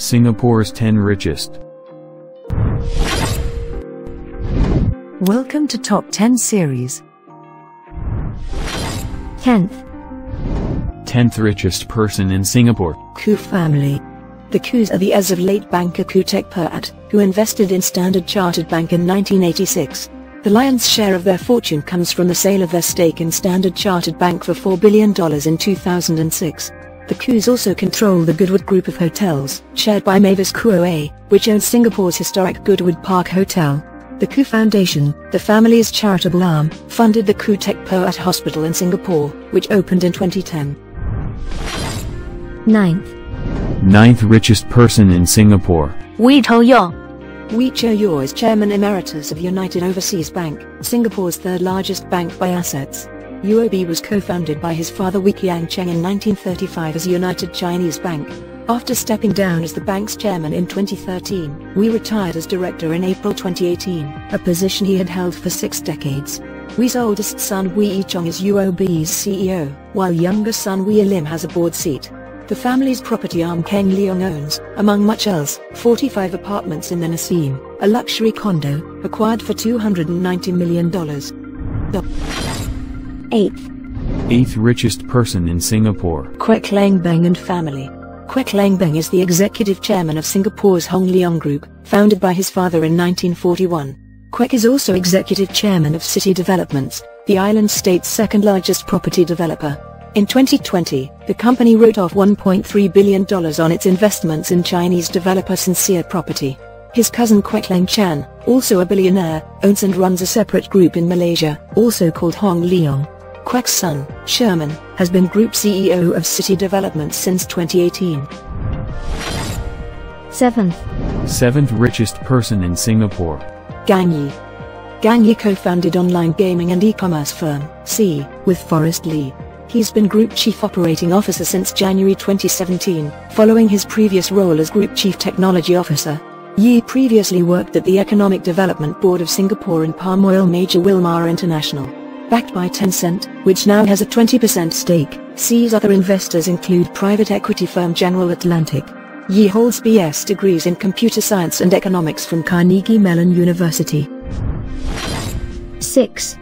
Singapore's 10 richest. Welcome to Top 10 series. 10th, 10th richest person in Singapore. Khoo family. The Khoos are the heirs of late banker Khoo Teck Puat, who invested in Standard Chartered Bank in 1986. The lion's share of their fortune comes from the sale of their stake in Standard Chartered Bank for $4 billion in 2006. The Khoos also control the Goodwood Group of hotels, shared by Mavis Khoo, which owns Singapore's historic Goodwood Park Hotel. The Khoo Foundation, the family's charitable arm, funded the Khoo Teck Puat Hospital in Singapore, which opened in 2010. 9th, 9th richest person in Singapore. Wee To Yo, Wee Cho Yaw is Chairman Emeritus of United Overseas Bank, Singapore's third largest bank by assets. UOB was co-founded by his father Wee Kiang Cheng in 1935 as United Chinese Bank. After stepping down as the bank's chairman in 2013, Wee retired as director in April 2018, a position he had held for six decades. Wee's oldest son Ee Cheong is UOB's CEO, while younger son Wee Lim has a board seat. The family's property arm Kheng Leong owns, among much else, 45 apartments in the Nassim, a luxury condo, acquired for $290 million. 8th, 8th richest person in Singapore. Kwek Leng Beng and family. Kwek Leng Beng is the executive chairman of Singapore's Hong Leong Group, founded by his father in 1941. Kwek is also executive chairman of City Developments, the island state's second largest property developer. In 2020, the company wrote off $1.3 billion on its investments in Chinese developer Sincere Property. His cousin Kwek Leng Chan, also a billionaire, owns and runs a separate group in Malaysia, also called Hong Leong. Kwek's son, Sherman, has been group CEO of City Development since 2018. 7th, 7th richest person in Singapore. Gang Ye. Gang Ye co-founded online gaming and e-commerce firm, Sea, with Forrest Li. He's been Group Chief Operating Officer since January 2017, following his previous role as Group Chief Technology Officer. Ye previously worked at the Economic Development Board of Singapore and palm oil major Wilmar International. Backed by Tencent, which now has a 20% stake, Sea's other investors include private equity firm General Atlantic. Ye holds BS degrees in computer science and economics from Carnegie Mellon University. 6th,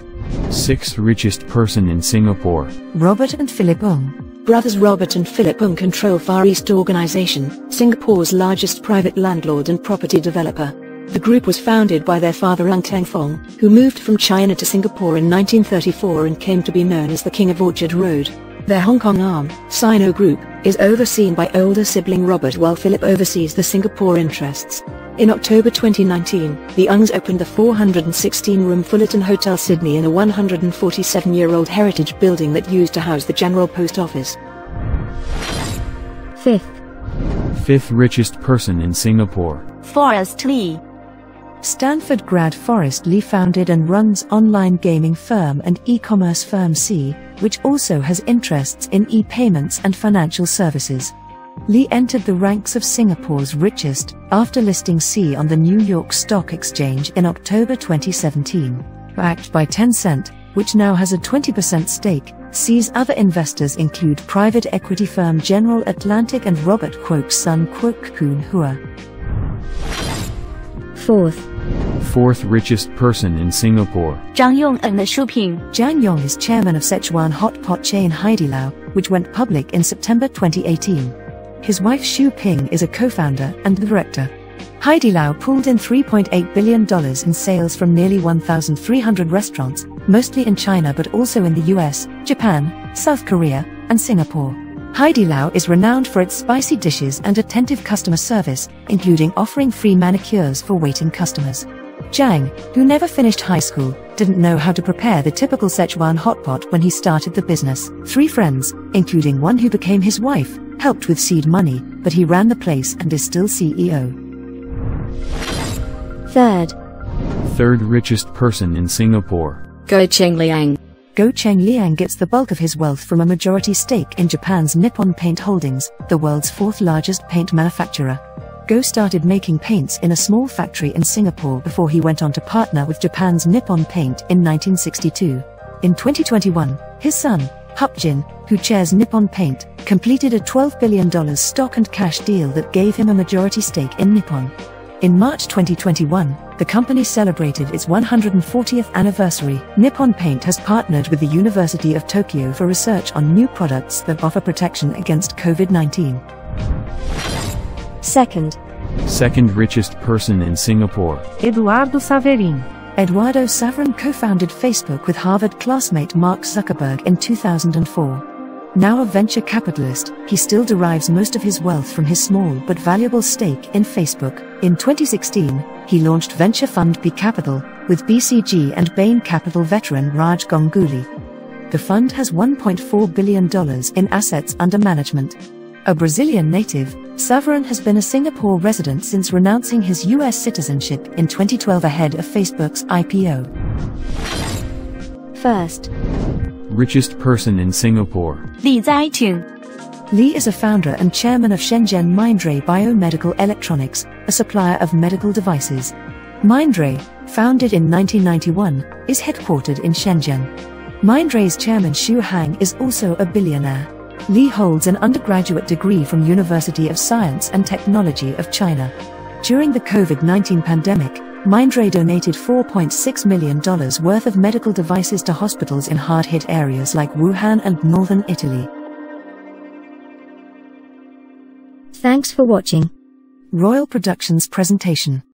6th richest person in Singapore. Robert and Philip Ong. Brothers Robert and Philip Ng control Far East Organization, Singapore's largest private landlord and property developer. The group was founded by their father Ng Teng Fong, who moved from China to Singapore in 1934 and came to be known as the King of Orchard Road. Their Hong Kong arm, Sino Group, is overseen by older sibling Robert while Philip oversees the Singapore interests. In October 2019, the Ngs opened the 416-room Fullerton Hotel Sydney in a 147-year-old heritage building that used to house the General Post Office. 5th, 5th richest person in Singapore. Forrest Li, Stanford grad Forrest Li founded and runs online gaming firm and e-commerce firm Sea, which also has interests in e-payments and financial services. Li entered the ranks of Singapore's richest after listing Sea on the New York Stock Exchange in October 2017. Backed by Tencent, which now has a 20% stake, Sea's other investors include private equity firm General Atlantic and Robert Kuok's son Kuok Khoon Hua. 4th, 4th richest person in Singapore. Zhang Yong and Shu Ping, Zhang Yong is chairman of Sichuan hot pot chain Haidilao, which went public in September 2018. His wife Shu Ping is a co-founder and director. Haidilao pulled in $3.8 billion in sales from nearly 1,300 restaurants, mostly in China but also in the US, Japan, South Korea, and Singapore. Haidilao is renowned for its spicy dishes and attentive customer service, including offering free manicures for waiting customers. Zhang, who never finished high school, didn't know how to prepare the typical Sichuan hot pot when he started the business. Three friends, including one who became his wife, helped with seed money, but he ran the place and is still CEO. 3rd, 3rd richest person in Singapore. Goh Cheng Liang. Goh Cheng Liang gets the bulk of his wealth from a majority stake in Japan's Nippon Paint Holdings, the world's fourth largest paint manufacturer. Goh started making paints in a small factory in Singapore before he went on to partner with Japan's Nippon Paint in 1962. In 2021, his son, Hup Jin, who chairs Nippon Paint, completed a $12 billion stock and cash deal that gave him a majority stake in Nippon. In March 2021, the company celebrated its 140th anniversary. Nippon Paint has partnered with the University of Tokyo for research on new products that offer protection against COVID 19. Second, Second richest person in Singapore. Eduardo Saverin, Eduardo Saverin co founded Facebook with Harvard classmate Mark Zuckerberg in 2004. Now a venture capitalist, he still derives most of his wealth from his small but valuable stake in Facebook. In 2016, he launched venture fund B Capital with BCG and Bain Capital veteran Raj Ganguly. The fund has $1.4 billion in assets under management. A Brazilian native, Saverin has been a Singapore resident since renouncing his US citizenship in 2012 ahead of Facebook's IPO. first, Richest person in Singapore. Li Zaiqun, Li is a founder and chairman of Shenzhen Mindray Biomedical Electronics, a supplier of medical devices. Mindray, founded in 1991, is headquartered in Shenzhen. Mindray's chairman Xu Hang is also a billionaire. Li holds an undergraduate degree from University of Science and Technology of China. During the COVID-19 pandemic, Mindray donated $4.6 million worth of medical devices to hospitals in hard-hit areas like Wuhan and northern Italy. Thanks for watching. Royal Productions presentation